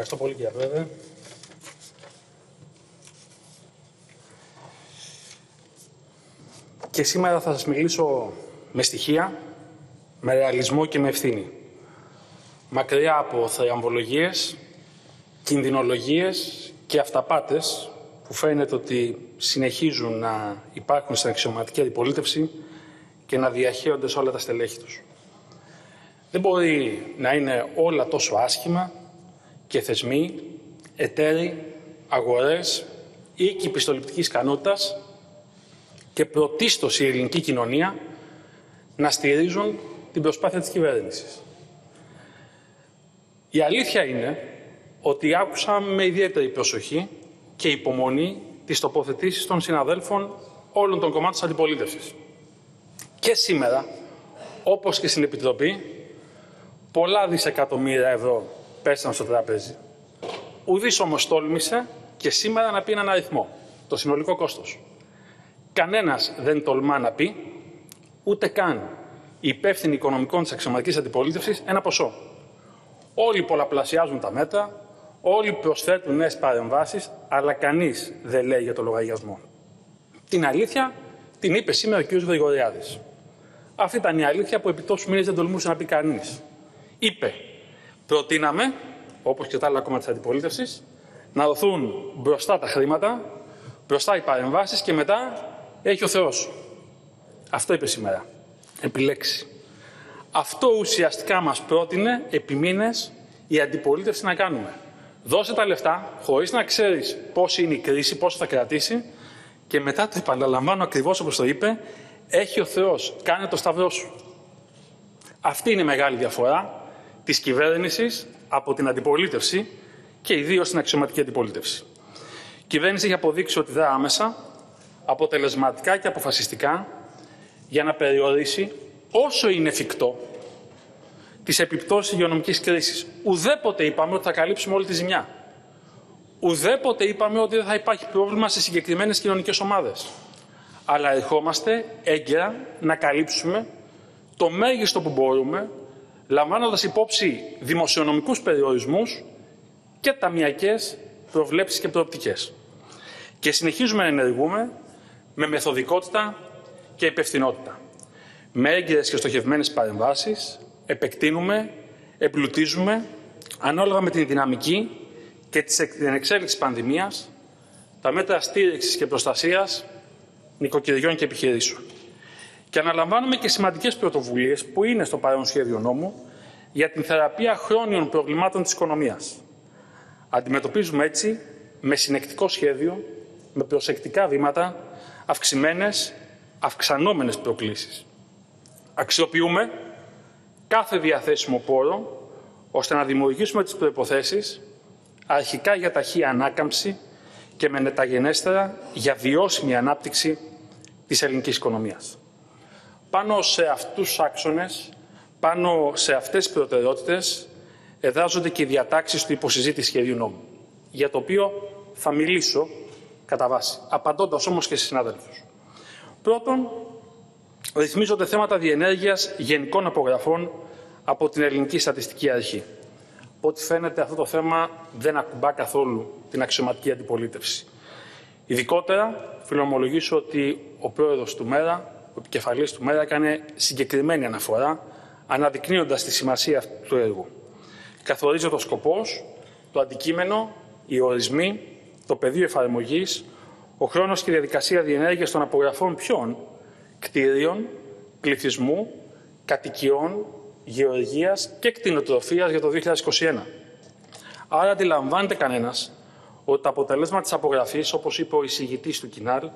Ευχαριστώ πολύ κύριε Πρόεδρε. Και σήμερα θα σας μιλήσω με στοιχεία, με ρεαλισμό και με ευθύνη. Μακριά από θεαμβολογίες, κινδυνολογίες και αυταπάτες που φαίνεται ότι συνεχίζουν να υπάρχουν στην αξιωματική αντιπολίτευση και να διαχέονται σε όλα τα στελέχη τους. Δεν μπορεί να είναι όλα τόσο άσχημα και θεσμοί, εταίροι, αγορές, οίκοι πιστοληπτικής ικανότητας και πρωτίστως η ελληνική κοινωνία να στηρίζουν την προσπάθεια της κυβέρνησης. Η αλήθεια είναι ότι άκουσα με ιδιαίτερη προσοχή και υπομονή τις τοποθετήσεις των συναδέλφων όλων των κομμάτων της αντιπολίτευσης. Και σήμερα, όπως και στην Επιτροπή, πολλά δισεκατομμύρια ευρώ πέσαν στο τραπέζι. Ουδής όμως τόλμησε και σήμερα να πει έναν αριθμό, το συνολικό κόστος. Κανένας δεν τολμά να πει, ούτε καν οι υπεύθυνοι οικονομικών της αξιωματικής αντιπολίτευσης, ένα ποσό. Όλοι πολλαπλασιάζουν τα μέτρα, όλοι προσθέτουν νέες παρεμβάσεις, αλλά κανείς δεν λέει για το λογαριασμό. Την αλήθεια την είπε σήμερα ο κ. Γρηγοριάδης. Αυτή ήταν η αλήθεια που επί τόσους μήνες δεν τολμούσε να πει κανείς. Είπε, προτείναμε, όπως και τα άλλα κόμματα της αντιπολίτευσης, να δοθούν μπροστά τα χρήματα, μπροστά οι παρεμβάσεις και μετά έχει ο Θεός. Αυτό είπε σήμερα. Επιλέξει. Αυτό ουσιαστικά μας πρότεινε επί μήνες η αντιπολίτευση να κάνουμε. Δώσε τα λεφτά, χωρίς να ξέρεις πώς είναι η κρίση, πόσο θα κρατήσει και μετά το επαναλαμβάνω ακριβώς όπως το είπε, έχει ο Θεός, κάνε το σταυρό σου. Αυτή είναι η μεγάλη διαφορά της κυβέρνησης από την αντιπολίτευση και ιδίως την αξιωματική αντιπολίτευση. Η κυβέρνηση έχει αποδείξει ότι δρά άμεσα, αποτελεσματικά και αποφασιστικά για να περιορίσει όσο είναι εφικτό τις επιπτώσεις υγειονομικής κρίσης. Ουδέποτε είπαμε ότι θα καλύψουμε όλη τη ζημιά. Ουδέποτε είπαμε ότι δεν θα υπάρχει πρόβλημα σε συγκεκριμένες κοινωνικές ομάδες. Αλλά ερχόμαστε έγκαιρα να καλύψουμε το μέγιστο που μπορούμε, λαμβάνοντας υπόψη δημοσιονομικούς περιορισμούς και ταμιακές προβλέψεις και προοπτικές. Και συνεχίζουμε να ενεργούμε με μεθοδικότητα και υπευθυνότητα. Με έγκυρες και στοχευμένες παρεμβάσεις, επεκτείνουμε, εμπλουτίζουμε, ανάλογα με την δυναμική και την εξέλιξη πανδημίας, τα μέτρα στήριξης και προστασίας νοικοκυριών και επιχειρήσεων. Και αναλαμβάνουμε και σημαντικές πρωτοβουλίες που είναι στο παρόν σχέδιο νόμου για την θεραπεία χρόνιων προβλημάτων της οικονομίας. Αντιμετωπίζουμε έτσι με συνεκτικό σχέδιο, με προσεκτικά βήματα, αυξημένες, αυξανόμενες προκλήσεις. Αξιοποιούμε κάθε διαθέσιμο πόρο ώστε να δημιουργήσουμε τις προϋποθέσεις αρχικά για ταχύ ανάκαμψη και με νεταγενέστερα για βιώσιμη ανάπτυξη της ελληνικής οικονομίας. Πάνω σε αυτούς τους άξονες, πάνω σε αυτές τις προτεραιότητες, εδράζονται και οι διατάξεις του υποσυζήτηση σχεδίου νόμου, για το οποίο θα μιλήσω κατά βάση, απαντώντας όμως και στις συνάδελφους. Πρώτον, ρυθμίζονται θέματα διενέργειας γενικών απογραφών από την Ελληνική Στατιστική Αρχή. Από ό,τι φαίνεται αυτό το θέμα δεν ακουμπά καθόλου την αξιωματική αντιπολίτευση. Ειδικότερα, φιλομολογήσω ότι ο πρόεδρος του ΜΕΡΑ, ο επικεφαλής του ΜΕΡΑ, έκανε συγκεκριμένη αναφορά, αναδεικνύοντας τη σημασία αυτού του έργου. Καθορίζεται ο σκοπός, το αντικείμενο, οι ορισμοί, το πεδίο εφαρμογής, ο χρόνος και η διαδικασία διενέργειας των απογραφών ποιών, κτίριων, πληθυσμού, κατοικιών, γεωργίας και κτηνοτροφίας για το 2021. Άρα αντιλαμβάνεται κανένας ότι τα αποτελέσματα της απογραφής, όπως είπε ο εισηγητής του Κινάλ,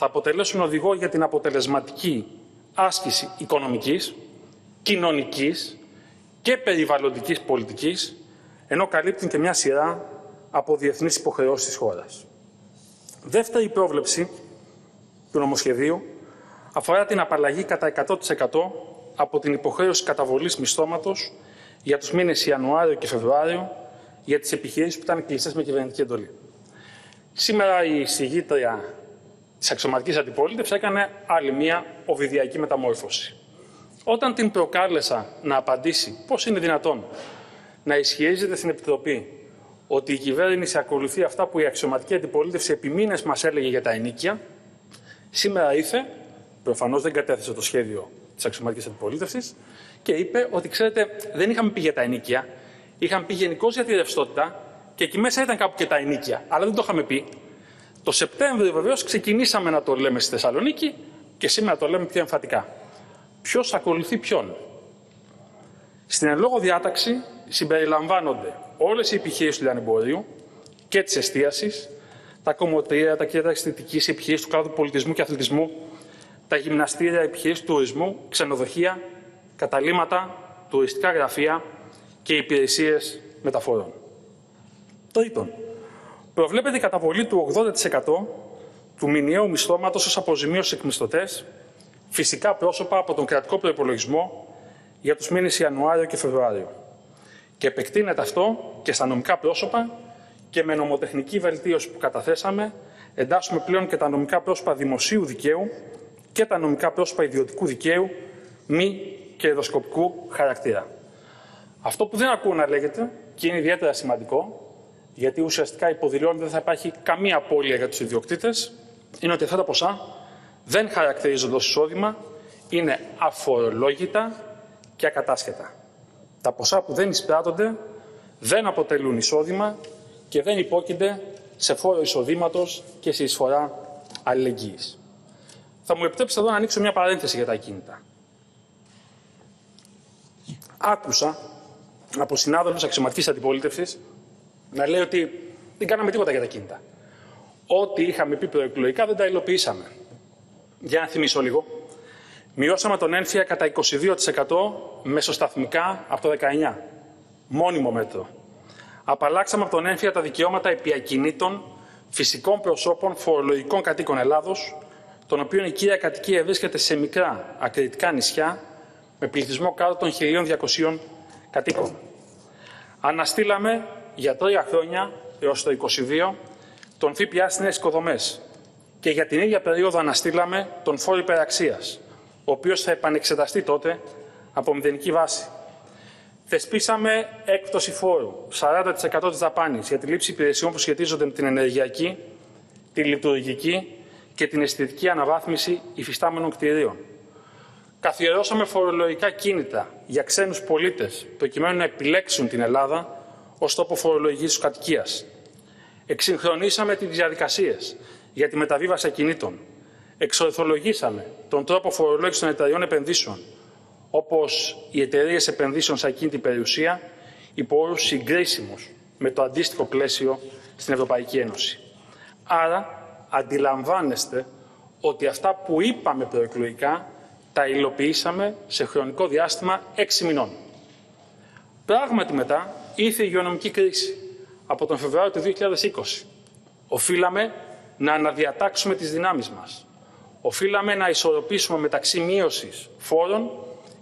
θα αποτελέσουν οδηγό για την αποτελεσματική άσκηση οικονομικής, κοινωνικής και περιβαλλοντικής πολιτικής, ενώ καλύπτουν και μια σειρά από διεθνείς υποχρεώσεις της χώρας. Δεύτερη πρόβλεψη του νομοσχεδίου αφορά την απαλλαγή κατά 100% από την υποχρέωση καταβολής μισθώματος για τους μήνες Ιανουάριο και Φεβρουάριο για τις επιχειρήσεις που ήταν κλειστές με κυβερνητική εντολή. Σήμερα η συγγήτρια της αξιωματικής αντιπολίτευσης έκανε άλλη μία οβιδιακή μεταμόρφωση. Όταν την προκάλεσα να απαντήσει πώς είναι δυνατόν να ισχυρίζεται στην Επιτροπή ότι η κυβέρνηση ακολουθεί αυτά που η αξιωματική αντιπολίτευση επί μήνες μας έλεγε για τα ενίκια. Σήμερα ήρθε, προφανώς δεν κατέθεσε το σχέδιο της αξιωματικής αντιπολίτευσης, και είπε ότι, ξέρετε, δεν είχαμε πει για τα ενίκια, είχαμε πει γενικώς για τη ρευστότητα και εκεί μέσα ήταν κάπου και τα ενίκια, αλλά δεν το είχαμε πει. Το Σεπτέμβριο βεβαίως ξεκινήσαμε να το λέμε στη Θεσσαλονίκη και σήμερα το λέμε πιο εμφατικά. Ποιος ακολουθεί ποιον; Στην εν λόγω διάταξη συμπεριλαμβάνονται όλες οι επιχειρήσει του λιανεμπορίου και της εστίασης, τα κομμωτήρια, τα κέντρα αισθητικής, επιχειρήσει του κλάδου πολιτισμού και αθλητισμού, τα γυμναστήρια, επιχειρήσει του τουρισμού, ξενοδοχεία, καταλήματα, τουριστικά γραφεία και υπηρεσίες μεταφορών. Τρίτον, προβλέπεται η καταβολή του 80% του μηνιαίου μισθώματος ως αποζημίωση εκμισθωτές, φυσικά πρόσωπα από τον κρατικό προπολογισμό για τους μήνες Ιανουάριο και Φεβρουάριο. Και επεκτείνεται αυτό και στα νομικά πρόσωπα και με νομοτεχνική βελτίωση που καταθέσαμε, εντάσσουμε πλέον και τα νομικά πρόσωπα δημοσίου δικαίου και τα νομικά πρόσωπα ιδιωτικού δικαίου μη κερδοσκοπικού χαρακτήρα. Αυτό που δεν ακούω να λέγεται και είναι ιδιαίτερα σημαντικό, γιατί ουσιαστικά υποδηλώνει ότι δεν θα υπάρχει καμία απώλεια για τους ιδιοκτήτες, είναι ότι αυτά τα ποσά δεν χαρακτηρίζονται ως εισόδημα, είναι αφορολόγητα και ακατάσχετα. Τα ποσά που δεν εισπράττονται δεν αποτελούν εισόδημα και δεν υπόκεινται σε φόρο εισοδήματος και σε εισφορά αλληλεγγύης. Θα μου επιτρέψετε εδώ να ανοίξω μια παρένθεση για τα ακίνητα. Άκουσα από συνάδελφους αξιωματικής αντιπολίτευσης να λέει ότι δεν κάναμε τίποτα για τα κίνητα. Ό,τι είχαμε πει προεκλογικά δεν τα υλοποιήσαμε. Για να θυμίσω λίγο. Μειώσαμε τον ένφια κατά 22% μεσοσταθμικά από το 19. Μόνιμο μέτρο. Απαλλάξαμε από τον ένφια τα δικαιώματα επιακινήτων φυσικών προσώπων φορολογικών κατοίκων Ελλάδος, των οποίων η κύρια κατοικία βρίσκεται σε μικρά ακριτικά νησιά με πληθυσμό κάτω των 1.200 κατοίκων. Αναστήλαμε για τρία χρόνια έως το 2022 τον ΦΠΑ στις νέες οικοδομές και για την ίδια περίοδο αναστήλαμε τον φόρο υπεραξίας, ο οποίος θα επανεξεταστεί τότε από μηδενική βάση. Θεσπίσαμε έκπτωση φόρου 40% της δαπάνης για τη λήψη υπηρεσιών που σχετίζονται με την ενεργειακή, τη λειτουργική και την αισθητική αναβάθμιση υφιστάμενων κτηρίων. Καθιερώσαμε φορολογικά κίνητα για ξένους πολίτες προκειμένου να επιλέξουν την Ελλάδα ως τόπο φορολογικής τους κατοικίας. Εξυγχρονίσαμε τις διαδικασίες για τη μεταβίβαση ακινήτων. Εξορθολογήσαμε τον τρόπο φορολόγησης των εταιρεών επενδύσεων, όπως οι εταιρείες επενδύσεων σε ακίνητη περιουσία, υπό όρους συγκρίσιμους με το αντίστοιχο πλαίσιο στην Ευρωπαϊκή Ένωση. Άρα, αντιλαμβάνεστε ότι αυτά που είπαμε προεκλογικά τα υλοποιήσαμε σε χρονικό διάστημα έξι μηνών. Πράγματι μετά ήρθε η υγειονομική κρίση από τον Φεβρουάριο του 2020. Οφείλαμε να αναδιατάξουμε τις δυνάμεις μας. Οφείλαμε να ισορροπήσουμε μεταξύ μείωσης φόρων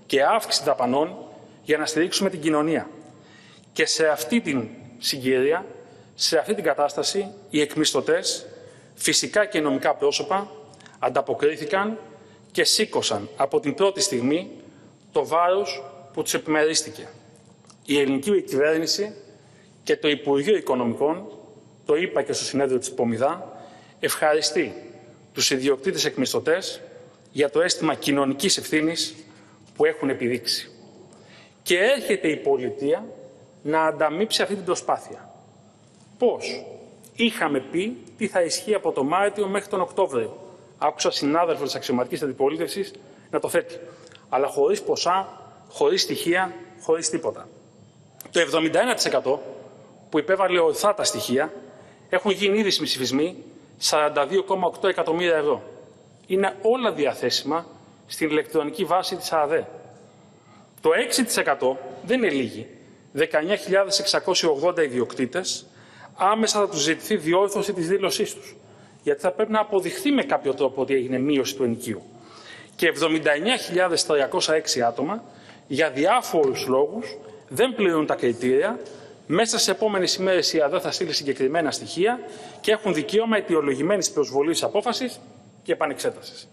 και αύξηση δαπανών για να στηρίξουμε την κοινωνία. Και σε αυτή την συγκυρία, σε αυτή την κατάσταση, οι εκμισθωτές, φυσικά και νομικά πρόσωπα, ανταποκρίθηκαν και σήκωσαν από την πρώτη στιγμή το βάρος που τους επιμερίστηκε. Η ελληνική κυβέρνηση και το Υπουργείο Οικονομικών, το είπα και στο συνέδριο της ΠΟΜΙΔΑ, ευχαριστεί τους ιδιοκτήτες εκμισθωτές για το αίσθημα κοινωνικής ευθύνης που έχουν επιδείξει. Και έρχεται η πολιτεία να ανταμείψει αυτή την προσπάθεια. Πώς; Είχαμε πει τι θα ισχύει από το Μάρτιο μέχρι τον Οκτώβριο άκουσα συνάδελφο της αξιωματικής αντιπολίτευσης να το θέτει. Αλλά χωρίς ποσά, χωρίς στοιχεία, χωρίς τίποτα. Το 71% που υπέβαλε ορθά τα στοιχεία έχουν γίνει ήδη συμψηφισμοί 42,8 εκατομμύρια ευρώ. Είναι όλα διαθέσιμα στην ηλεκτρονική βάση της ΑΔΕ. Το 6% δεν είναι λίγοι. 19.680 ιδιοκτήτες άμεσα θα τους ζητηθεί διόρθωση της δήλωσής τους γιατί θα πρέπει να αποδειχθεί με κάποιο τρόπο ότι έγινε μείωση του ενοικίου. Και 79.306 άτομα για διάφορους λόγους δεν πληρούν τα κριτήρια, μέσα σε επόμενες ημέρες η ΑΔΕ θα στείλει συγκεκριμένα στοιχεία και έχουν δικαίωμα αιτιολογημένης προσβολής απόφασης και επανεξέτασης.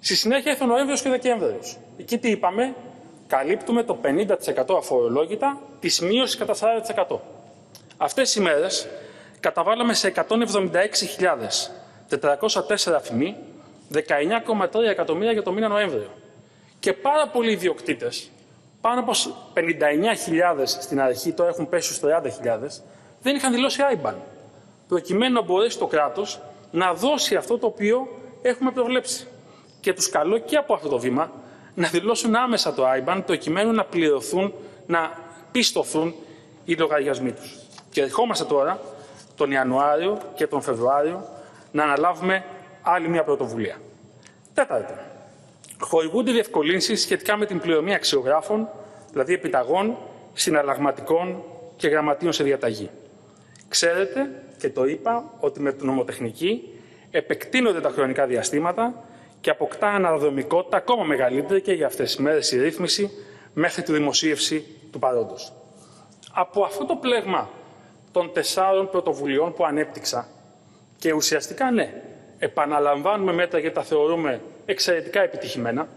Στη συνέχεια ήρθε ο Νοέμβριος και Δεκέμβριος. Εκεί τι είπαμε, καλύπτουμε το 50% αφορολόγητα της μείωσης κατά 40%. Αυτές οι μέρες καταβάλαμε σε 176.404 αφημί 19,3 εκατομμύρια για το μήνα Νοέμβριο. Και πάρα πολλοί ιδιοκτήτες, πάνω από 59.000 στην αρχή, τώρα έχουν πέσει στους 30.000, δεν είχαν δηλώσει IBAN. Προκειμένου να μπορέσει το κράτος να δώσει αυτό το οποίο έχουμε προβλέψει. Και τους καλώ και από αυτό το βήμα να δηλώσουν άμεσα το IBAN προκειμένου να πληρωθούν, να πιστωθούν οι λογαριασμοί τους. Και ερχόμαστε τώρα τον Ιανουάριο και τον Φεβρουάριο να αναλάβουμε άλλη μια πρωτοβουλία. Τέταρτον, χορηγούνται διευκολύνσεις σχετικά με την πληρωμή αξιογράφων, δηλαδή επιταγών, συναλλαγματικών και γραμματείων σε διαταγή. Ξέρετε, και το είπα, ότι με την νομοτεχνική επεκτείνονται τα χρονικά διαστήματα και αποκτά αναδρομικότητα ακόμα μεγαλύτερη και για αυτές τις μέρες η ρύθμιση μέχρι τη δημοσίευση του παρόντος. Από αυτό το πλέγμα των τεσσάρων πρωτοβουλειών που ανέπτυξα και ουσιαστικά ναι, επαναλαμβάνουμε μέτρα γιατί τα θεωρούμε εξαιρετικά επιτυχημένα,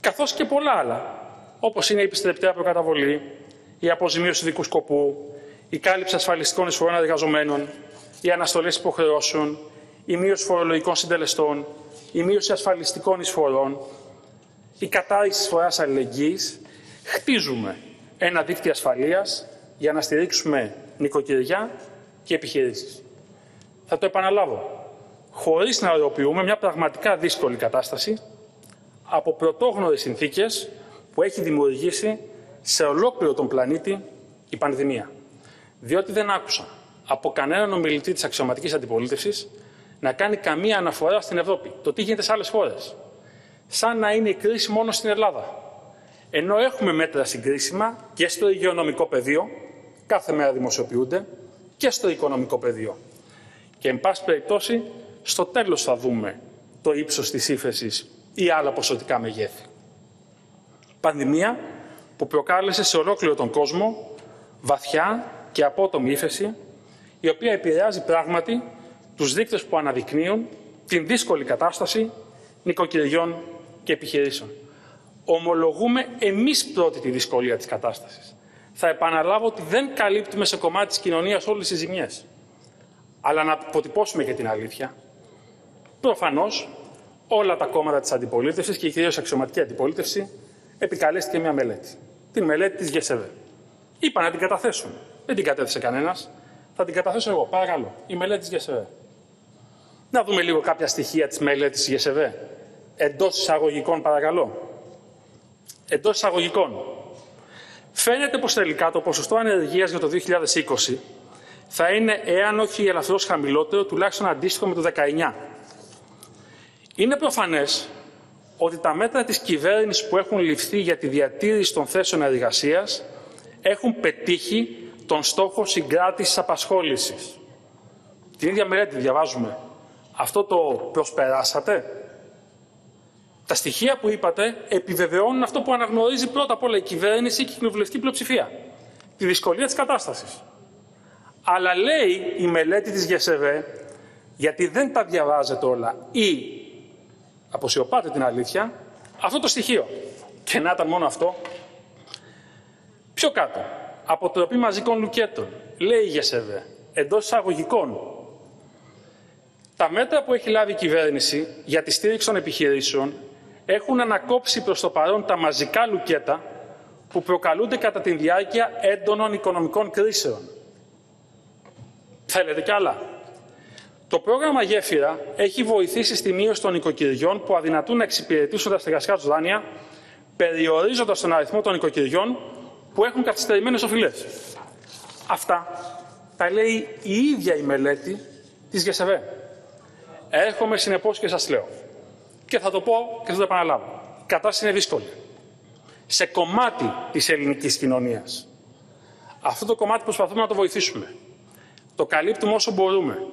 καθώς και πολλά άλλα, όπως είναι η επιστρεπτέα προκαταβολή, η αποζημίωση δικού σκοπού, η κάλυψη ασφαλιστικών εισφορών εργαζομένων, οι αναστολές υποχρεώσεων, η μείωση φορολογικών συντελεστών, η μείωση ασφαλιστικών εισφορών, η κατάρριξη της φοράς αλληλεγγύης, χτίζουμε ένα δίκτυο ασφαλείας για να στηρίξουμε νοικοκυριά και επιχειρήσεις. Θα το επαναλάβω. Χωρίς να ωρεοποιούμε μια πραγματικά δύσκολη κατάσταση από πρωτόγνωρες συνθήκες που έχει δημιουργήσει σε ολόκληρο τον πλανήτη η πανδημία διότι δεν άκουσα από κανέναν ομιλητή της αξιωματικής αντιπολίτευσης να κάνει καμία αναφορά στην Ευρώπη. Το τι γίνεται σε άλλες χώρες. Σαν να είναι η κρίση μόνο στην Ελλάδα. Ενώ έχουμε μέτρα συγκρίσιμα και στο υγειονομικό πεδίο, κάθε μέρα δημοσιοποιούνται, και στο οικονομικό πεδίο. Και, εν πάση περιπτώσει, στο τέλος θα δούμε το ύψος της ύφεσης ή άλλα ποσοτικά μεγέθη. Πανδημία που προκάλεσε σε ολόκληρο τον κόσμο βαθιά και απότομη ύφεση, η οποία επηρεάζει πράγματι τους δείκτες που αναδεικνύουν την δύσκολη κατάσταση νοικοκυριών και επιχειρήσεων. Ομολογούμε εμείς πρώτη τη δυσκολία της κατάστασης. Θα επαναλάβω ότι δεν καλύπτουμε σε κομμάτι της κοινωνίας όλες τις ζημιές. Αλλά να αποτυπώσουμε και την αλήθεια. Προφανώς όλα τα κόμματα της αντιπολίτευσης και η κυρίως αξιωματική αντιπολίτευση επικαλέστηκε μια μελέτη. Την μελέτη της ΓΕΣΕΒΕ. Είπαν να την καταθέσουν. Δεν την κατέθεσε κανένας. Θα την καταθέσω εγώ. Παρακαλώ. Η μελέτη της ΓΕΣΕΒΕ. Να δούμε λίγο κάποια στοιχεία της μελέτης της ΓΕΣΕΒΕ. Εντός εισαγωγικών, παρακαλώ. Εντός εισαγωγικών. Φαίνεται πως τελικά το ποσοστό ανεργίας για το 2020 θα είναι, εάν όχι ελαφρώ χαμηλότερο, τουλάχιστον αντίστοιχο με το 19. Είναι προφανές ότι τα μέτρα της κυβέρνησης που έχουν ληφθεί για τη διατήρηση των θέσεων εργασίας έχουν πετύχει τον στόχο συγκράτησης απασχόλησης. Την ίδια μελέτη διαβάζουμε. Αυτό το προσπεράσατε; Τα στοιχεία που είπατε επιβεβαιώνουν αυτό που αναγνωρίζει πρώτα απ' όλα η κυβέρνηση και η κοινοβουλευτική πλειοψηφία. Τη δυσκολία της κατάστασης. Αλλά λέει η μελέτη της ΓΕΣΕΒΕ, γιατί δεν τα διαβάζετε όλα ή αποσιωπάτε την αλήθεια, αυτό το στοιχείο. Και να ήταν μόνο αυτό. Πιο κάτω αποτροπή μαζικών λουκέτων. Λέει η ΓΕΣΕΒΕ, εντός εισαγωγικών. Τα μέτρα που έχει λάβει η κυβέρνηση για τη στήριξη των επιχειρήσεων έχουν ανακόψει προς το παρόν τα μαζικά λουκέτα που προκαλούνται κατά τη διάρκεια έντονων οικονομικών κρίσεων. Θέλετε κι άλλα; Το πρόγραμμα Γέφυρα έχει βοηθήσει στη μείωση των οικοκυριών που αδυνατούν να εξυπηρετήσουν τα στεγαστικά τους δάνεια, περιορίζοντας τον αριθμό των οικοκυριών που έχουν καθυστερημένες οφειλές. Αυτά τα λέει η ίδια η μελέτη της ΓΕΣΕΒΕ. Έρχομαι συνεπώς και σας λέω. Και θα το πω και θα το επαναλάβω. Η κατάσταση είναι δύσκολη. Σε κομμάτι της ελληνικής κοινωνίας. Αυτό το κομμάτι προσπαθούμε να το βοηθήσουμε. Το καλύπτουμε όσο μπορούμε.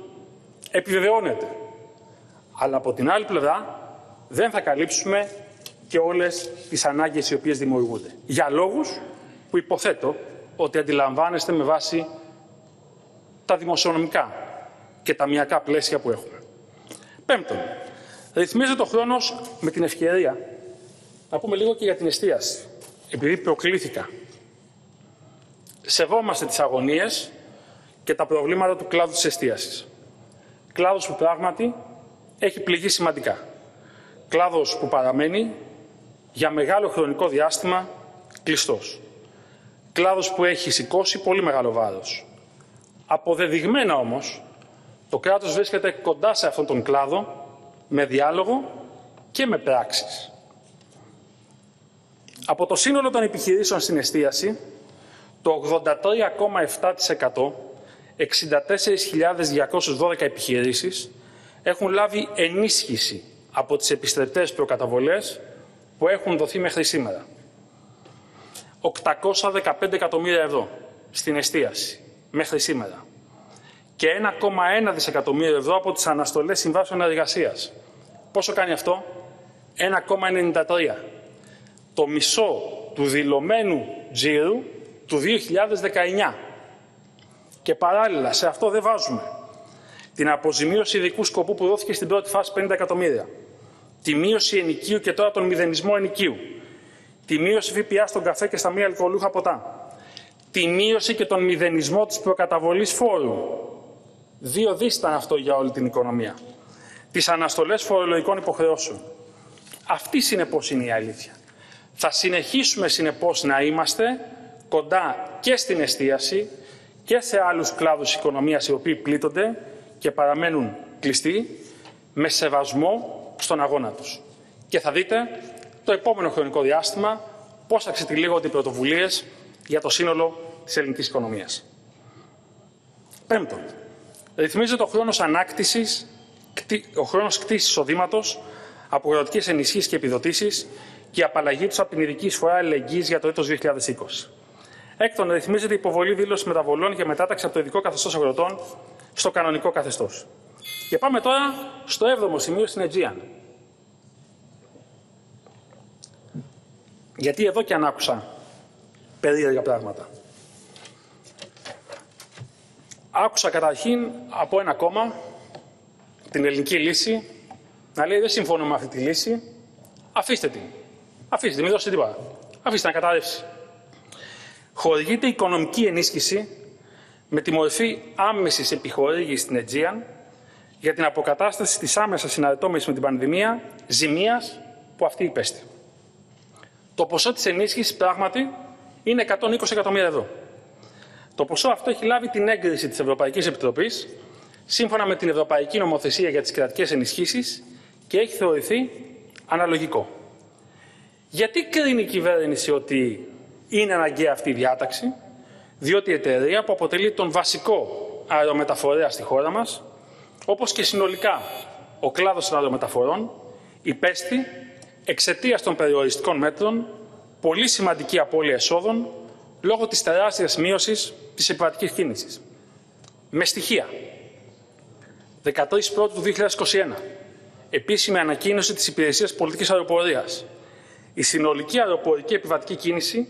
Επιβεβαιώνεται. Αλλά από την άλλη πλευρά δεν θα καλύψουμε και όλες τις ανάγκες οι οποίες δημιουργούνται. Για λόγους που υποθέτω ότι αντιλαμβάνεστε με βάση τα δημοσιονομικά και τα μιακά πλαίσια που έχουμε. Πέμπτον, ρυθμίζεται ο χρόνος με την ευκαιρία να πούμε λίγο και για την εστίαση. Επειδή προκλήθηκα. Σεβόμαστε τις αγωνίες και τα προβλήματα του κλάδου της εστίασης. Κλάδος που πράγματι έχει πληγεί σημαντικά. Κλάδος που παραμένει για μεγάλο χρονικό διάστημα κλειστός. Κλάδος που έχει σηκώσει πολύ μεγάλο βάρος. Αποδεδειγμένα όμως, το κράτος βρίσκεται κοντά σε αυτόν τον κλάδο με διάλογο και με πράξεις. Από το σύνολο των επιχειρήσεων στην εστίαση, το 83,7% 64.212 επιχειρήσεις έχουν λάβει ενίσχυση από τις επιστρεπτές προκαταβολές που έχουν δοθεί μέχρι σήμερα. 815 εκατομμύρια ευρώ στην εστίαση μέχρι σήμερα και 1,1 δισεκατομμύρια ευρώ από τις αναστολές συμβάσεων εργασίας. Πόσο κάνει αυτό; 1,93. Το μισό του δηλωμένου τζίρου του 2019. Και παράλληλα, σε αυτό δεν βάζουμε την αποζημίωση ειδικού σκοπού που δόθηκε στην πρώτη φάση 50 εκατομμύρια, τη μείωση ενοικίου και τώρα τον μηδενισμό ενοικίου, τη μείωση ΦΠΑ στον καφέ και στα μη αλκοολούχα ποτά, τη μείωση και τον μηδενισμό της προκαταβολής φόρου. Δύο δις ήταν αυτό για όλη την οικονομία. Τις αναστολές φορολογικών υποχρεώσεων. Αυτή συνεπώς είναι η αλήθεια. Θα συνεχίσουμε συνεπώς να είμαστε κοντά και στην εστίαση και σε άλλους κλάδους οικονομίας οι οποίοι πλήττονται και παραμένουν κλειστοί με σεβασμό στον αγώνα τους. Και θα δείτε το επόμενο χρονικό διάστημα πώς θα ξετυλίγονται οι πρωτοβουλίες για το σύνολο της ελληνικής οικονομίας. Πέμπτον, ρυθμίζεται ο χρόνος ανάκτησης, ο χρόνος κτήσης εισοδήματος από αγροτικές ενισχύσεις και επιδοτήσεις και η απαλλαγή τους από την ειδική εισφορά αλληλεγγύης για το έτος 2020. Έκτον, ρυθμίζεται η υποβολή δήλωσης μεταβολών για μετάταξη από το ειδικό καθεστώς αγροτών στο κανονικό καθεστώς. Και πάμε τώρα στο έβδομο σημείο στην Αιτζίαν. Γιατί εδώ και αν άκουσα περίεργα πράγματα. Άκουσα καταρχήν από ένα κόμμα την ελληνική λύση να λέει δεν συμφωνώ με αυτή τη λύση, αφήστε την. Αφήστε την, μην δώσετε τίποτα. Αφήστε να καταρρεύσει. Χορηγείται οικονομική ενίσχυση με τη μορφή άμεσης επιχορήγησης στην Αιτζίαν για την αποκατάσταση της άμεσας συναρτώμενης με την πανδημία ζημίας που αυτή υπέστη. Το ποσό της ενίσχυσης πράγματι είναι 120 εκατομμύρια ευρώ. Το ποσό αυτό έχει λάβει την έγκριση της Ευρωπαϊκής Επιτροπής σύμφωνα με την Ευρωπαϊκή Νομοθεσία για τις κρατικές ενισχύσεις και έχει θεωρηθεί αναλογικό. Γιατί κρίνει η κυβέρνηση ότι είναι αναγκαία αυτή η διάταξη, διότι η εταιρεία που αποτελεί τον βασικό αερομεταφορέα στη χώρα μας, όπως και συνολικά ο κλάδος των αερομεταφορών, υπέστη εξαιτίας των περιοριστικών μέτρων πολύ σημαντική απώλεια εσόδων λόγω της τεράστιας μείωσης της επιβατικής κίνησης. Με στοιχεία. 13 Πρώτου του 2021. Επίσημη ανακοίνωση της Υπηρεσίας Πολιτικής Αεροπορίας. Η συνολική αεροπορική επιβατική κίνηση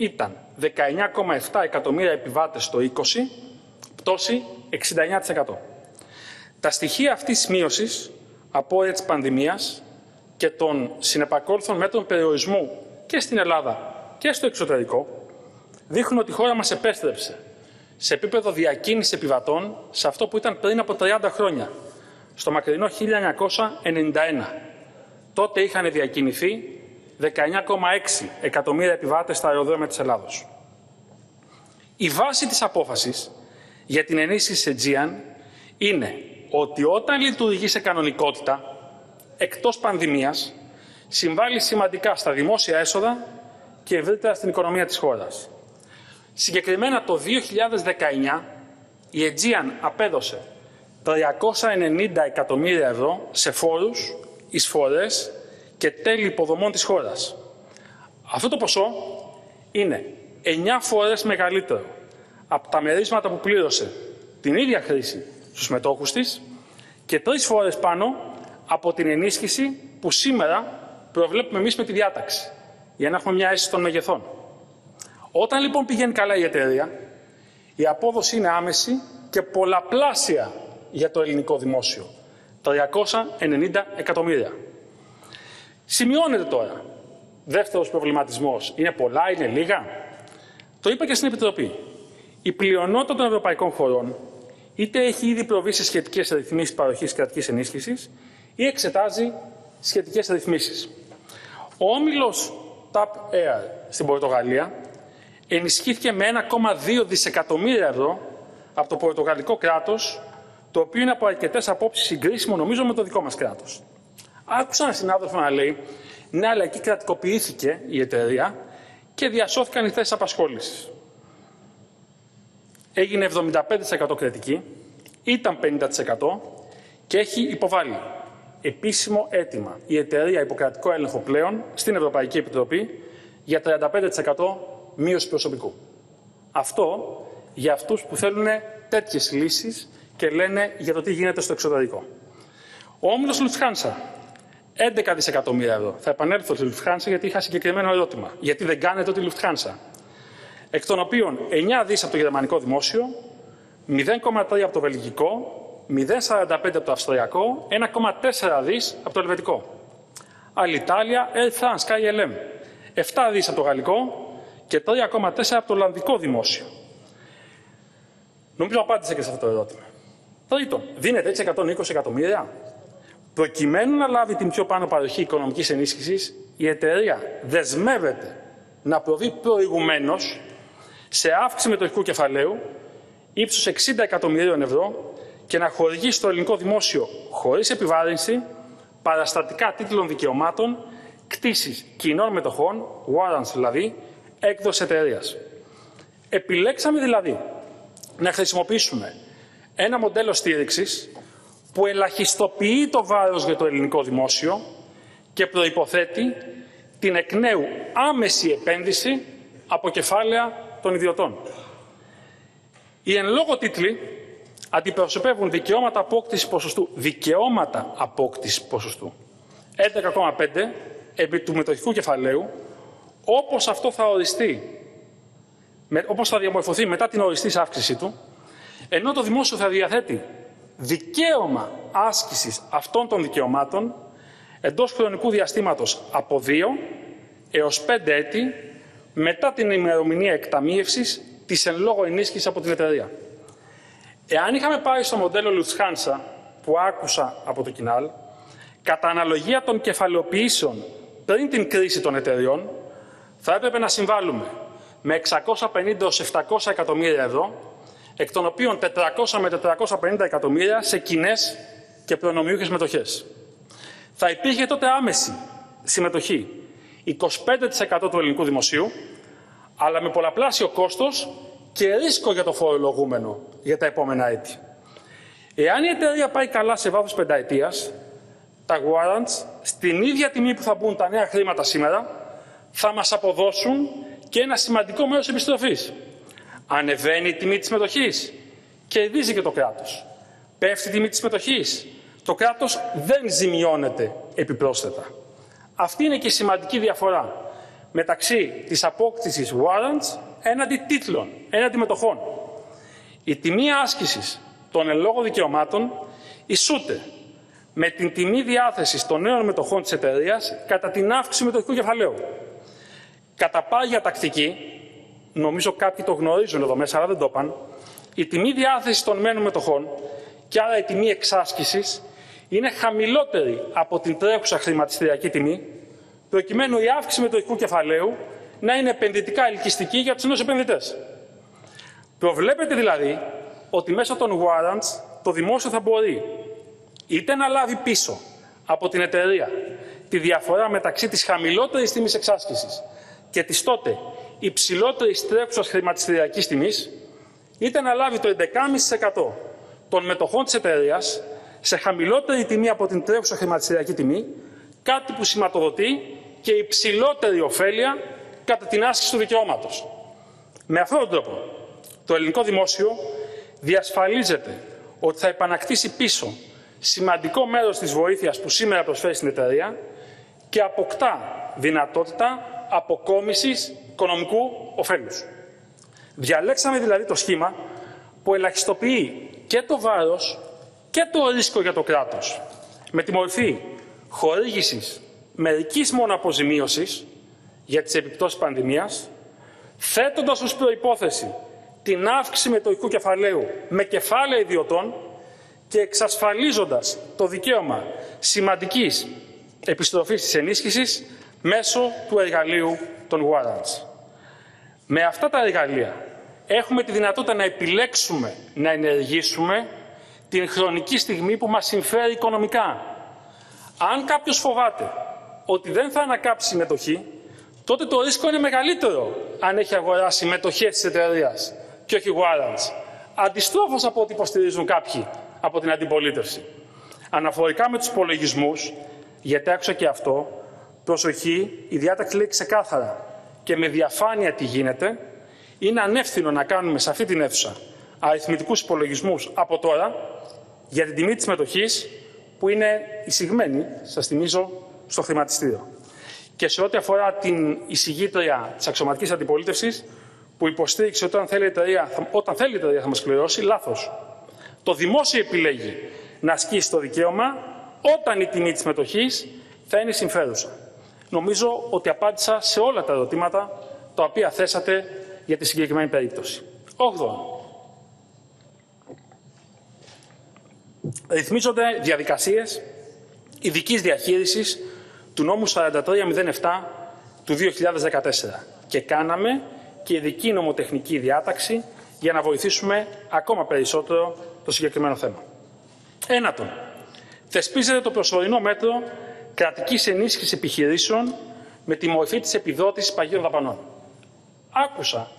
ήταν 19,7 εκατομμύρια επιβάτες το 20, πτώση 69%. Τα στοιχεία αυτής της μείωσης από της πανδημίας και των συνεπακόλουθων μέτρων περιορισμού και στην Ελλάδα και στο εξωτερικό δείχνουν ότι η χώρα μας επέστρεψε σε επίπεδο διακίνησης επιβατών σε αυτό που ήταν πριν από 30 χρόνια, στο μακρινό 1991. Τότε είχαν διακινηθεί 19,6 εκατομμύρια επιβάτες στα αεροδρόμια της Ελλάδος. Η βάση της απόφασης για την ενίσχυση Aegean είναι ότι όταν λειτουργεί σε κανονικότητα, εκτός πανδημίας, συμβάλλει σημαντικά στα δημόσια έσοδα και ευρύτερα στην οικονομία της χώρας. Συγκεκριμένα το 2019 η Aegean απέδωσε 390 εκατομμύρια ευρώ σε φόρους, εισφορές και τέλη υποδομών της χώρας. Αυτό το ποσό είναι 9 φορές μεγαλύτερο από τα μερίσματα που πλήρωσε την ίδια χρήση στους μετόχους της και τρεις φορές πάνω από την ενίσχυση που σήμερα προβλέπουμε εμείς με τη διάταξη, για να έχουμε μια αίσθηση των μεγεθών. Όταν λοιπόν πηγαίνει καλά η εταιρεία, η απόδοση είναι άμεση και πολλαπλάσια για το ελληνικό δημόσιο. 390 εκατομμύρια. Σημειώνεται τώρα. Δεύτερος προβληματισμός. Είναι πολλά, είναι λίγα; Το είπα και στην Επιτροπή. η πλειονότητα των ευρωπαϊκών χωρών είτε έχει ήδη προβεί σε σχετικές ρυθμίσεις παροχής κρατικής ενίσχυσης ή εξετάζει σχετικές ρυθμίσεις. Ο όμιλος TAP Air στην Πορτογαλία ενισχύθηκε με 1,2 δισεκατομμύρια ευρώ από το πορτογαλικό κράτος, το οποίο είναι από αρκετές απόψεις συγκρίσιμο νομίζω με το δικό μας κράτος. Άκουσα έναν συνάδελφο να λέει, ναι, αλλά εκεί κρατικοποιήθηκε η εταιρεία και διασώθηκαν οι θέσεις απασχόλησης. Έγινε 75% κρατική, ήταν 50% και έχει υποβάλει επίσημο αίτημα η εταιρεία υποκρατικό έλεγχο πλέον στην Ευρωπαϊκή Επιτροπή για 35% μείωση προσωπικού. Αυτό για αυτούς που θέλουν τέτοιες λύσεις και λένε για το τι γίνεται στο εξωτερικό. Ο όμιλος Λουφτχάνσα 11 δισεκατομμύρια ευρώ. Θα επανέλθω στη Λουφτχάνσα γιατί είχα συγκεκριμένο ερώτημα. Γιατί δεν κάνετε τη Λουφτχάνσα. Εκ των οποίων 9 δις από το γερμανικό δημόσιο, 0,3 από το βελγικό, 0,45 από το αυστριακό, 1,4 δις από το ελβετικό. Αλιτάλια, Air France, KLM. 7 δις από το γαλλικό και 3,4 από το ολλανδικό δημόσιο. Νομίζω απάντησε και σε αυτό το ερώτημα. Τρίτον, δίνεται έτσι 120 εκατομμύρια. Προκειμένου να λάβει την πιο πάνω παροχή οικονομικής ενίσχυσης, η εταιρεία δεσμεύεται να προβεί προηγουμένως σε αύξηση μετοχικού κεφαλαίου ύψους 60 εκατομμυρίων ευρώ και να χορηγεί στο ελληνικό δημόσιο χωρίς επιβάρυνση παραστατικά τίτλων δικαιωμάτων κτήσεις κοινών μετοχών, warrants δηλαδή, έκδοσης εταιρείας. Επιλέξαμε δηλαδή να χρησιμοποιήσουμε ένα μοντέλο στήριξης που ελαχιστοποιεί το βάρος για το ελληνικό δημόσιο και προϋποθέτει την εκ νέου άμεση επένδυση από κεφάλαια των ιδιωτών. Οι εν λόγω τίτλοι αντιπροσωπεύουν δικαιώματα απόκτησης ποσοστού. Δικαιώματα απόκτησης ποσοστού. 11,5 επί του μετοχικού κεφαλαίου, όπως αυτό θα οριστεί, όπως θα διαμορφωθεί μετά την οριστή αύξησή του, ενώ το δημόσιο θα διαθέτει δικαίωμα άσκησης αυτών των δικαιωμάτων εντός χρονικού διαστήματος από 2 έως 5 έτη μετά την ημερομηνία εκταμείευσης της εν λόγω ενίσχυσης από την εταιρεία. Εάν είχαμε πάει στο μοντέλο Λουτσχάνσα που άκουσα από το Κινάλ, κατά αναλογία των κεφαλαιοποιήσεων πριν την κρίση των εταιριών, θα έπρεπε να συμβάλλουμε με 650 700 εκατομμύρια ευρώ, εκ των οποίων 400 με 450 εκατομμύρια σε κοινές και προνομιούχες μετοχές. Θα υπήρχε τότε άμεση συμμετοχή 25% του ελληνικού δημοσίου, αλλά με πολλαπλάσιο κόστος και ρίσκο για το φορολογούμενο για τα επόμενα έτη. Εάν η εταιρεία πάει καλά σε βάθος πενταετίας, τα warrants στην ίδια τιμή που θα μπουν τα νέα χρήματα σήμερα θα μας αποδώσουν και ένα σημαντικό μέρος επιστροφής. Ανεβαίνει η τιμή της μετοχής, κερδίζει και το κράτος. Πέφτει η τιμή της μετοχής, το κράτος δεν ζημιώνεται επιπρόσθετα. Αυτή είναι και η σημαντική διαφορά μεταξύ της απόκτησης warrants έναντι τίτλων, έναντι μετοχών. Η τιμή άσκησης των εν δικαιωμάτων ισούται με την τιμή διάθεσης των νέων μετοχών της εταιρείας κατά την αύξηση μετοχικού κεφαλαίου. Κατά πάγια τακτική, νομίζω κάποιοι το γνωρίζουν εδώ μέσα, αλλά δεν το είπαν, η τιμή διάθεσης των νέων μετοχών και άρα η τιμή εξάσκησης είναι χαμηλότερη από την τρέχουσα χρηματιστηριακή τιμή, προκειμένου η αύξηση μετοχικού κεφαλαίου να είναι επενδυτικά ελκυστική για τους νέους επενδυτές. Προβλέπεται δηλαδή ότι μέσω των warrants το δημόσιο θα μπορεί είτε να λάβει πίσω από την εταιρεία τη διαφορά μεταξύ της χαμηλότερης τιμής εξάσκησης και της τότε υψηλότερης τρέχουσας χρηματιστηριακής τιμής, είτε να λάβει το 11,5% των μετοχών της εταιρείας σε χαμηλότερη τιμή από την τρέχουσα χρηματιστηριακή τιμή, κάτι που σηματοδοτεί και υψηλότερη ωφέλεια κατά την άσκηση του δικαιώματος. Με αυτόν τον τρόπο, το ελληνικό δημόσιο διασφαλίζεται ότι θα επανακτήσει πίσω σημαντικό μέρος της βοήθειας που σήμερα προσφέρει στην εταιρεία και αποκτά δυνατότητα αποκόμισης οικονομικού ωφέλους. Διαλέξαμε δηλαδή το σχήμα που ελαχιστοποιεί και το βάρος και το ρίσκο για το κράτος με τη μορφή χορήγησης μερικής μόνο αποζημίωσης για τις επιπτώσεις πανδημίας, θέτοντας ως προϋπόθεση την αύξηση μετοχικού κεφαλαίου με κεφάλαια ιδιωτών και εξασφαλίζοντας το δικαίωμα σημαντικής επιστροφής της ενίσχυσης μέσω του εργαλείου των warrants. Με αυτά τα εργαλεία έχουμε τη δυνατότητα να επιλέξουμε να ενεργήσουμε την χρονική στιγμή που μας συμφέρει οικονομικά. Αν κάποιος φοβάται ότι δεν θα ανακάψει συμμετοχή, τότε το ρίσκο είναι μεγαλύτερο αν έχει αγοράσει μετοχές της εταιρείας και όχι warrants. Αντιστρόφως από ό,τι υποστηρίζουν κάποιοι από την αντιπολίτευση. Αναφορικά με τους υπολογισμούς, γιατί άκουσα και αυτό, προσοχή, η διάταξη λέει ξεκάθαρα και με διαφάνεια τι γίνεται, είναι ανεύθυνο να κάνουμε σε αυτή την αίθουσα αριθμητικούς υπολογισμούς από τώρα για την τιμή της μετοχή που είναι εισηγμένη, σας θυμίζω, στο χρηματιστήριο. Και σε ό,τι αφορά την εισηγήτρια της αξιωματικής αντιπολίτευσης, που υποστήριξε ότι όταν θέλει η εταιρεία, όταν θέλει η εταιρεία θα μας πληρώσει, λάθος. Το δημόσιο επιλέγει να ασκήσει το δικαίωμα όταν η τιμή της μετοχή θα είναι συμφέρουσα. Νομίζω ότι απάντησα σε όλα τα ερωτήματα τα οποία θέσατε για τη συγκεκριμένη περίπτωση. 8. Ρυθμίζονται διαδικασίες ειδικής διαχείρισης του νόμου 4307 του 2014 και κάναμε και ειδική νομοτεχνική διάταξη για να βοηθήσουμε ακόμα περισσότερο το συγκεκριμένο θέμα. Ένατον, θεσπίζεται το προσωρινό μέτρο κρατικής ενίσχυσης επιχειρήσεων με τη μορφή της επιδότησης παγίων δαπανών. Άκουσα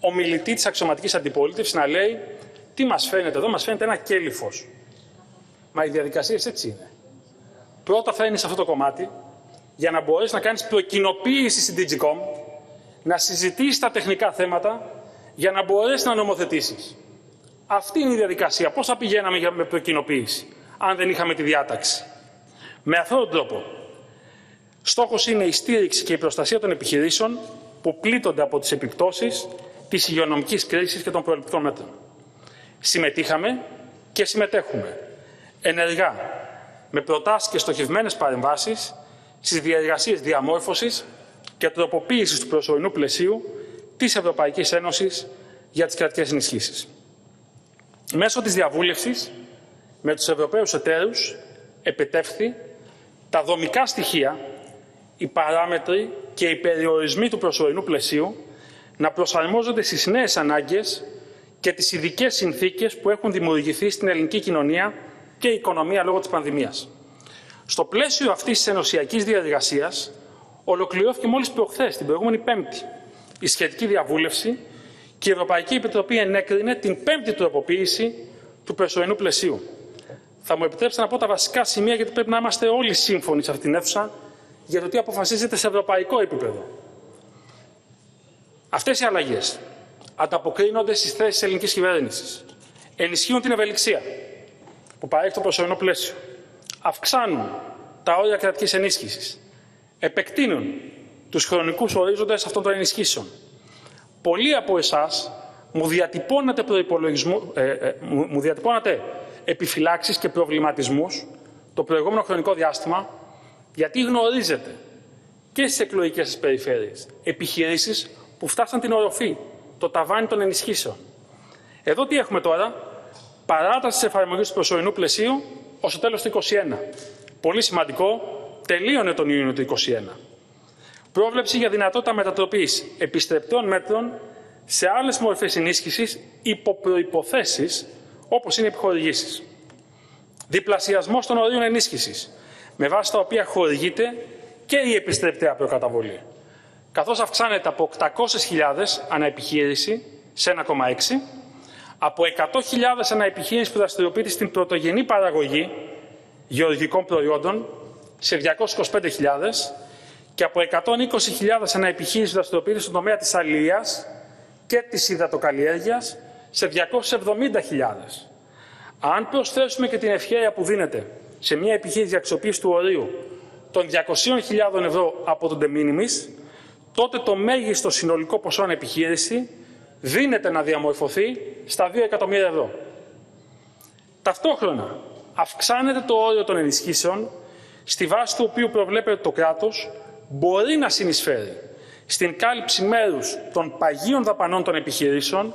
ο μιλητή της αξιωματικής αντιπολίτευσης να λέει τι μας φαίνεται εδώ, μας φαίνεται ένα κέλυφος. Μα οι διαδικασίες έτσι είναι. Πρώτα θα είναι σε αυτό το κομμάτι για να μπορέσεις να κάνεις προκοινοποίηση στην Digicom, να συζητήσεις τα τεχνικά θέματα για να μπορέσεις να νομοθετήσεις. Αυτή είναι η διαδικασία. Πώς θα πηγαίναμε με προκοινοποίηση, αν δεν είχαμε τη διάταξη. Με αυτόν τον τρόπο, στόχος είναι η στήριξη και η προστασία των επιχειρήσεων που πλήττονται από τις επιπτώσεις της υγειονομικής κρίσης και των προληπτικών μέτρων. Συμμετείχαμε και συμμετέχουμε ενεργά με προτάσεις και στοχευμένες παρεμβάσεις στις διαδικασίες διαμόρφωσης και τροποποίησης του προσωρινού πλαισίου της Ευρωπαϊκής Ένωσης για τις κρατικές ενισχύσεις. Μέσω της διαβούλευσης με τους Ευρωπαίους εταίρους επιτεύχθη τα δομικά στοιχεία, οι παράμετροι και οι περιορισμοί του προσωρινού πλαισίου να προσαρμόζονται στις νέες ανάγκες και τις ειδικές συνθήκες που έχουν δημιουργηθεί στην ελληνική κοινωνία και οικονομία λόγω της πανδημίας. Στο πλαίσιο αυτής της ενωσιακής διαδικασίας ολοκληρώθηκε μόλις προχθές, την προηγούμενη Πέμπτη, η σχετική διαβούλευση και η Ευρωπαϊκή Επιτροπή ενέκρινε την πέμπτη τροποποίηση του προσωρινού πλαισίου. Θα μου επιτρέψετε να πω τα βασικά σημεία γιατί πρέπει να είμαστε όλοι σύμφωνοι σε αυτήν την αίθουσα για το τι αποφασίζεται σε ευρωπαϊκό επίπεδο. Αυτές οι αλλαγές ανταποκρίνονται στις θέσεις της ελληνικής κυβέρνησης. Ενισχύουν την ευελιξία που παρέχει το προσωρινό πλαίσιο. Αυξάνουν τα όρια κρατικής ενίσχυσης. Επεκτείνουν τους χρονικούς ορίζοντες αυτών των ενισχύσεων. Πολλοί από εσάς μου διατυπώνατε, ε, ε, μου, μου διατυπώνατε επιφυλάξεις και προβληματισμούς το προηγούμενο χρονικό διάστημα γιατί γνωρίζετε και στις εκλογικές σας περιφέρειες επιχειρήσεις που φτάσαν την οροφή, το ταβάνι των ενισχύσεων. Εδώ τι έχουμε τώρα, παράταση της εφαρμογής του προσωρινού πλαισίου ως το τέλος του 2021. Πολύ σημαντικό, τελείωνε τον Ιούνιο του 2021. Πρόβλεψη για δυνατότητα μετατροπής επιστρεπτών μέτρων σε άλλες μορφές ενίσχυσης υπό προποθέσει όπως είναι οι επιχορηγήσεις. Διπλασιασμός των ορίων ενίσχυσης, με βάση τα οποία χορηγείται και η επιστρεπτέα προκαταβολή καθώς αυξάνεται από 800.000 ανά επιχείρηση σε 1,6, από 100.000 ανά επιχείρηση που δραστηριοποιείται στην πρωτογενή παραγωγή γεωργικών προϊόντων σε 225.000 και από 120.000 ανά επιχείρηση που δραστηριοποιείται στον τομέα της αλληλείας και της υδατοκαλλιέργειας σε 270.000. Αν προσθέσουμε και την ευχαίρεια που δίνεται σε μια επιχείρηση αξιοποίηση του ορίου των 200.000 ευρώ από τον Τεμίνιμις, τότε το μέγιστο συνολικό ποσό επιχείρηση δίνεται να διαμορφωθεί στα 2 εκατομμύρια ευρώ. Ταυτόχρονα αυξάνεται το όριο των ενισχύσεων στη βάση του οποίου προβλέπεται το κράτος μπορεί να συνεισφέρει στην κάλυψη μέρους των παγίων δαπανών των επιχειρήσεων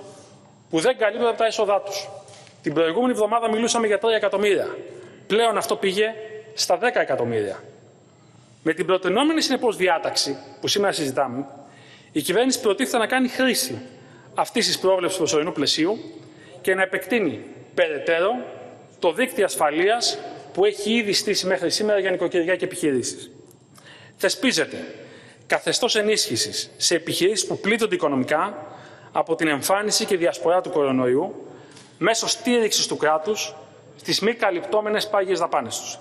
που δεν καλύπτονται από τα έσοδά τους. Την προηγούμενη εβδομάδα μιλούσαμε για 3 εκατομμύρια. Πλέον αυτό πήγε στα 10 εκατομμύρια. Με την προτενόμενη συνεπώς διάταξη που σήμερα συζητάμε, η κυβέρνηση προτίθεται να κάνει χρήση αυτής της πρόβλεψης προσωρινού πλαισίου και να επεκτείνει περαιτέρω το δίκτυο ασφαλείας που έχει ήδη στήσει μέχρι σήμερα για νοικοκυριά και επιχειρήσεις. Θεσπίζεται καθεστώς ενίσχυσης σε επιχειρήσεις που πλήττονται οικονομικά από την εμφάνιση και διασπορά του κορονοϊού μέσω στήριξης του κράτους στις μη καλυπτόμενες πάγιες δαπάνες τους.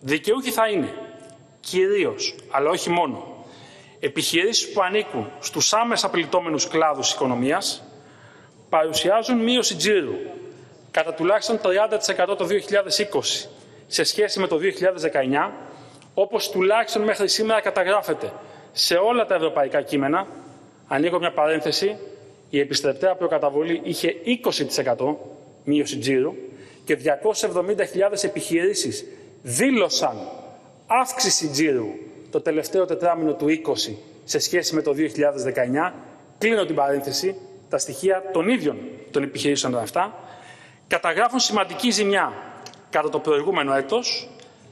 Δικαιούχοι θα είναι κυρίως, αλλά όχι μόνο, επιχειρήσεις που ανήκουν στους άμεσα πληττόμενους κλάδους της οικονομίας, παρουσιάζουν μείωση τζίρου κατά τουλάχιστον 30% το 2020 σε σχέση με το 2019, όπως τουλάχιστον μέχρι σήμερα καταγράφεται σε όλα τα ευρωπαϊκά κείμενα, ανοίγω μια παρένθεση, η επιστρεπτέα προκαταβολή είχε 20% μείωση τζίρου και 270.000 επιχειρήσεις δήλωσαν αύξηση τζίρου το τελευταίο τετράμινο του 20 σε σχέση με το 2019. Κλείνω την παρένθεση, τα στοιχεία των ίδιων των επιχειρήσεων αυτά καταγράφουν σημαντική ζημιά κατά το προηγούμενο έτος,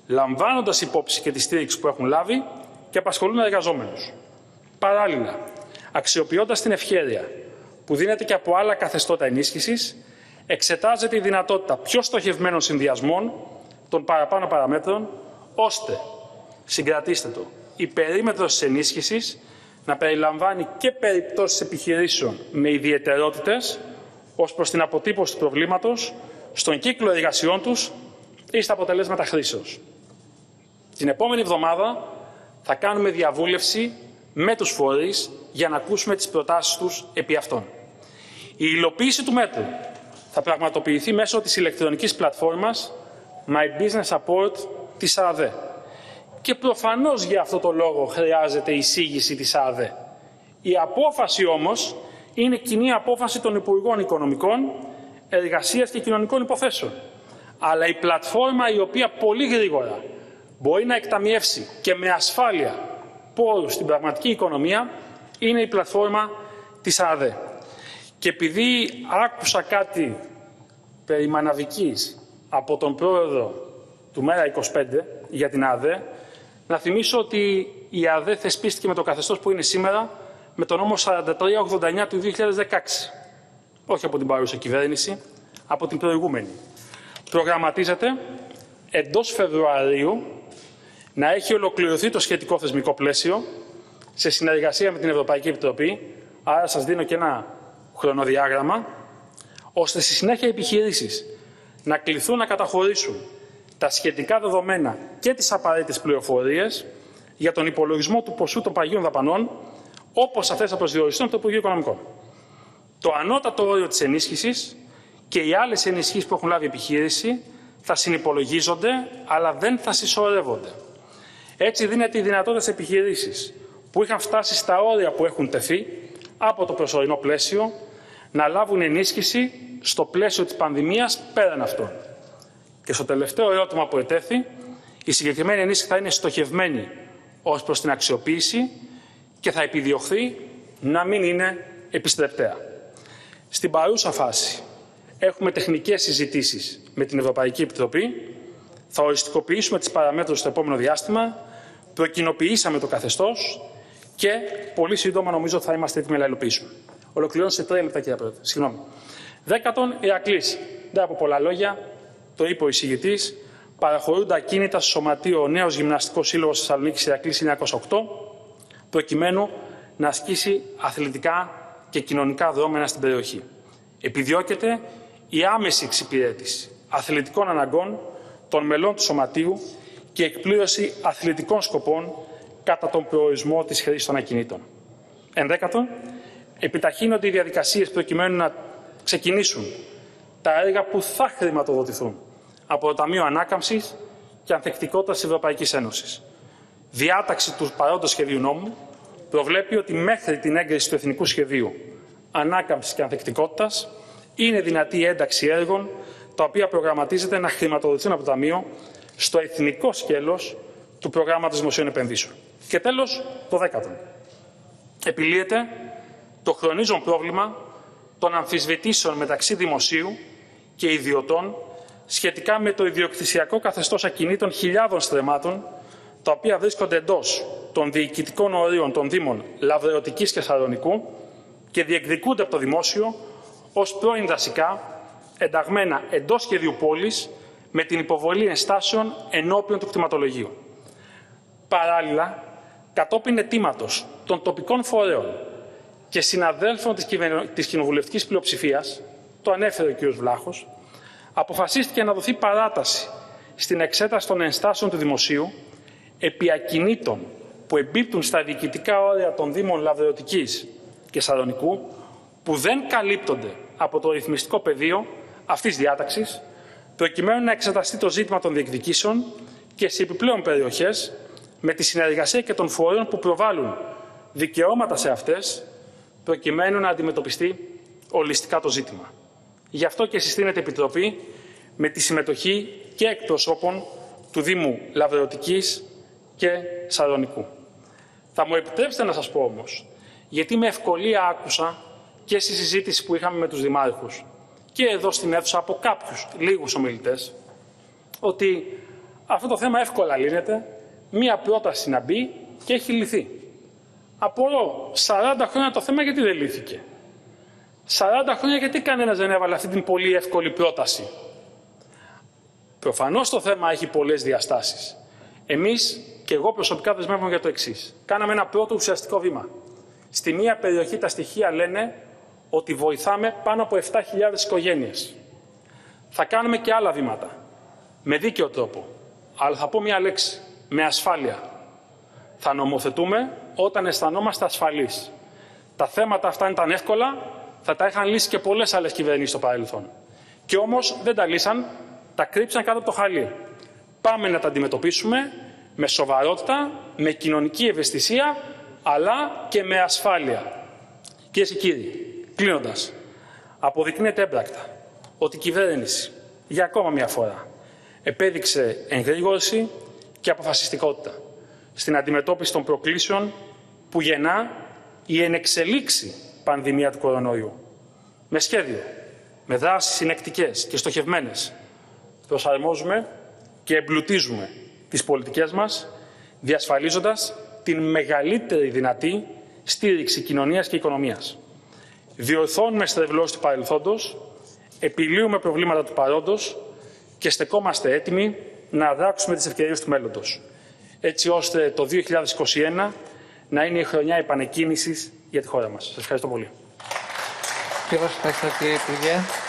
λαμβάνοντας υπόψη και τη στήριξη που έχουν λάβει και απασχολούν εργαζόμενους. Παράλληλα, αξιοποιώντας την ευχέρεια που δίνεται και από άλλα καθεστώτα ενίσχυσης, εξετάζεται η δυνατότητα πιο στοχευμένων συνδυασμών των παραπάνω παραμέτρων, ώστε, συγκρατήστε το, η περίμετρος της ενίσχυσης να περιλαμβάνει και περιπτώσεις επιχειρήσεων με ιδιαιτερότητες ως προς την αποτύπωση του προβλήματος στον κύκλο εργασιών τους ή στα αποτελέσματα χρήσεως. Την επόμενη εβδομάδα θα κάνουμε διαβούλευση με τους φορείς για να ακούσουμε τις προτάσεις τους επί αυτών. Η υλοποίηση του μέτρου θα πραγματοποιηθεί μέσω της ηλεκτρονικής πλατφόρμας My Business Support της ΑΔΕ. Και προφανώς για αυτό το λόγο χρειάζεται η εισήγηση της ΑΔΕ. Η απόφαση όμως είναι κοινή απόφαση των Υπουργών Οικονομικών, Εργασίας και Κοινωνικών Υποθέσεων. Αλλά η πλατφόρμα η οποία πολύ γρήγορα μπορεί να εκταμιεύσει και με ασφάλεια πόρους στην πραγματική οικονομία είναι η πλατφόρμα της ΑΔΕ. Και επειδή άκουσα κάτι περί μαναβικής από τον πρόεδρο του ΜΕΡΑ25 για την ΑΔΕ, να θυμίσω ότι η ΑΔΕ θεσπίστηκε με το καθεστώς που είναι σήμερα με τον νόμο 4389 του 2016. Όχι από την παρούσα κυβέρνηση, από την προηγούμενη. Προγραμματίζεται εντός Φεβρουαρίου να έχει ολοκληρωθεί το σχετικό θεσμικό πλαίσιο σε συνεργασία με την Ευρωπαϊκή Επιτροπή, άρα σας δίνω και ένα χρονοδιάγραμμα, ώστε στη συνέχεια οι επιχειρήσεις να κληθούν να καταχωρήσουν τα σχετικά δεδομένα και τις απαραίτητες πληροφορίες για τον υπολογισμό του ποσού των παγίων δαπανών όπως αυτές θα προσδιοριστούν από το Υπουργείο Οικονομικών. Το ανώτατο όριο της ενίσχυσης και οι άλλες ενισχύσεις που έχουν λάβει η επιχείρηση θα συνυπολογίζονται, αλλά δεν θα συσσωρεύονται. Έτσι δίνεται η δυνατότητα σε επιχειρήσεις που είχαν φτάσει στα όρια που έχουν τεθεί από το προσωρινό πλαίσιο να λάβουν ενίσχυση στο πλαίσιο της πανδημίας πέραν αυτών. Και στο τελευταίο ερώτημα που ετέθη, η συγκεκριμένη ενίσχυση θα είναι στοχευμένη ως προς την αξιοποίηση και θα επιδιωχθεί να μην είναι επιστρεπτέα. Στην παρούσα φάση έχουμε τεχνικές συζητήσεις με την Ευρωπαϊκή Επιτροπή, θα οριστικοποιήσουμε τις παραμέτρους στο επόμενο διάστημα, προκοινοποιήσαμε το καθεστώς και πολύ σύντομα νομίζω θα είμαστε έτοιμοι να υλοποιήσουμε. Ολοκληρώνω σε τρία λεπτά, κύριε Πρόεδρε. Συγγνώμη. Δέκατον, Ηρακλή. Δεν από πολλά λόγια, το είπε ο εισηγητής, παραχωρούνται ακίνητα στο Σωματείο ο Νέος Γυμναστικός Σύλλογος Θεσσαλονίκης Ηρακλής 1908 προκειμένου να ασκήσει αθλητικά και κοινωνικά δρόμενα στην περιοχή. Επιδιώκεται η άμεση εξυπηρέτηση αθλητικών αναγκών των μελών του Σωματείου και εκπλήρωση αθλητικών σκοπών κατά τον προορισμό της χρήσης των ακινήτων. Ενδέκατον, επιταχύνονται οι διαδικασίες προκειμένου να ξεκινήσουν τα έργα που θα χρηματοδοτηθούν από το Ταμείο Ανάκαμψης και Ανθεκτικότητας της Ευρωπαϊκής Ένωσης διάταξη του παρόντος σχεδίου νόμου προβλέπει ότι μέχρι την έγκριση του Εθνικού Σχεδίου Ανάκαμψης και Ανθεκτικότητας είναι δυνατή η ένταξη έργων τα οποία προγραμματίζεται να χρηματοδοτηθούν από το Ταμείο στο εθνικό σκέλος του προγράμματος δημοσίων επενδύσεων. Και τέλος, το δέκατο. Επιλύεται το χρονίζον πρόβλημα των αμφισβητήσεων μεταξύ δημοσίου και ιδιωτών σχετικά με το ιδιοκτησιακό καθεστώς ακινήτων χιλιάδων στρεμάτων, τα οποία βρίσκονται εντός των διοικητικών ορίων των Δήμων Λαβρεωτικής και Σαρονικού και διεκδικούνται από το δημόσιο ως πρώην δασικά, ενταγμένα εντός σχεδίου πόλης, με την υποβολή ενστάσεων ενώπιον του κτηματολογίου. Παράλληλα, κατόπιν αιτήματος των τοπικών φορέων και συναδέλφων της, κυβερνο... της κοινοβουλευτικής πλειοψηφίας, το ανέφερε ο κ. Βλάχος, αποφασίστηκε να δοθεί παράταση στην εξέταση των ενστάσεων του Δημοσίου επί ακινήτων που εμπίπτουν στα διοικητικά όρια των Δήμων Λαβρεωτικής και Σαρονικού, που δεν καλύπτονται από το ρυθμιστικό πεδίο αυτής διάταξης, προκειμένου να εξεταστεί το ζήτημα των διεκδικήσεων και σε επιπλέον περιοχές, με τη συνεργασία και των φορέων που προβάλλουν δικαιώματα σε αυτές, προκειμένου να αντιμετωπιστεί ολιστικά το ζήτημα. Γι' αυτό και συστήνεται Επιτροπή με τη συμμετοχή και εκπροσώπων του Δήμου Λαβρεωτικής και Σαρονικού. Θα μου επιτρέψετε να σας πω όμως, γιατί με ευκολία άκουσα και στη συζήτηση που είχαμε με τους δημάρχους και εδώ στην αίθουσα από κάποιους λίγους ομιλητές, ότι αυτό το θέμα εύκολα λύνεται, μία πρόταση να μπει και έχει λυθεί. Απορώ, 40 χρόνια το θέμα γιατί δεν λύθηκε; 40 χρόνια γιατί κανένας δεν έβαλε αυτή την πολύ εύκολη πρόταση; Προφανώς το θέμα έχει πολλές διαστάσεις. Εμείς και εγώ προσωπικά δεσμεύομαι για το εξής. Κάναμε ένα πρώτο ουσιαστικό βήμα. Στη μία περιοχή τα στοιχεία λένε ότι βοηθάμε πάνω από 7.000 οικογένειες. Θα κάνουμε και άλλα βήματα. Με δίκαιο τρόπο. Αλλά θα πω μία λέξη. Με ασφάλεια. Θα νομοθετούμε όταν αισθανόμαστε ασφαλείς. Τα θέματα αυτά ήταν εύκολα, θα τα είχαν λύσει και πολλές άλλες κυβερνήσεις στο παρελθόν. Και όμως δεν τα λύσαν, τα κρύψαν κάτω από το χαλί. Πάμε να τα αντιμετωπίσουμε με σοβαρότητα, με κοινωνική ευαισθησία, αλλά και με ασφάλεια. Κυρίες και κύριοι, κλείνοντας, αποδεικνύεται έμπρακτα ότι η κυβέρνηση για ακόμα μια φορά επέδειξε εγρήγορση και αποφασιστικότητα στην αντιμετώπιση των προκλήσεων που γεννά η ενεξελίξη πανδημία του κορονοϊού. Με σχέδιο, με δράσεις συνεκτικές και στοχευμένες, προσαρμόζουμε και εμπλουτίζουμε τις πολιτικές μας, διασφαλίζοντας την μεγαλύτερη δυνατή στήριξη κοινωνίας και οικονομίας. Διορθώνουμε στρεβλώσεις του παρελθόντος, επιλύουμε προβλήματα του παρόντος και στεκόμαστε έτοιμοι να δράξουμε τις ευκαιρίες του μέλλοντος, έτσι ώστε το 2021 να είναι η χρονιά επανεκκίνησης για τη χώρα μας. Σας ευχαριστώ πολύ. ευχαριστώ κύριε Υπουργέ.